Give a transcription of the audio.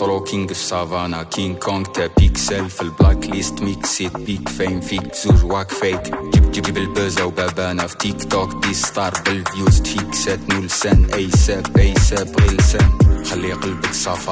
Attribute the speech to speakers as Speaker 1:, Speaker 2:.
Speaker 1: طرو كينج سافانا كينج كونج تا بيكسل في البلاك ليست ميكسيت بيك فيم فيك زوج واك فيك جيب جيب البوزة وبابانا في تيك توك دي ستار بالفيوز تفيك سات نول سن اي ساب اي ساب غير لسان خلي قلبك صافا